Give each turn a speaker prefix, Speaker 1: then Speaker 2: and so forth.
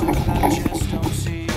Speaker 1: Don't see